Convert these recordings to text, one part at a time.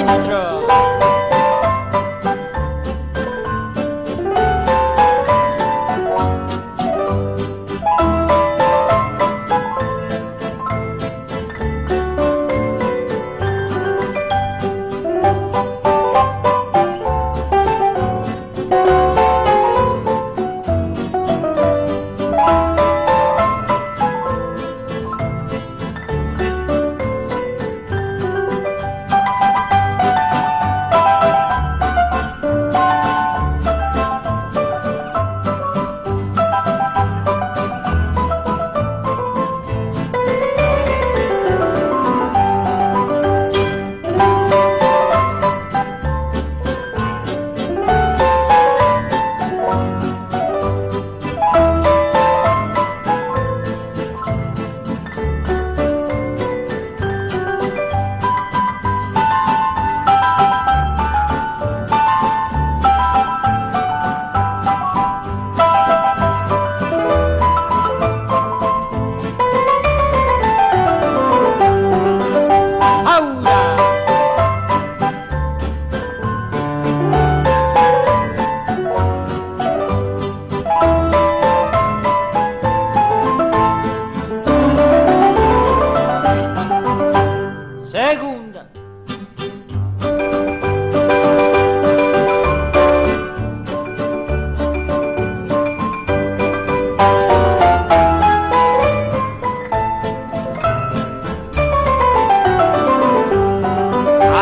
adentro.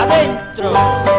Adentro.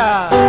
mira.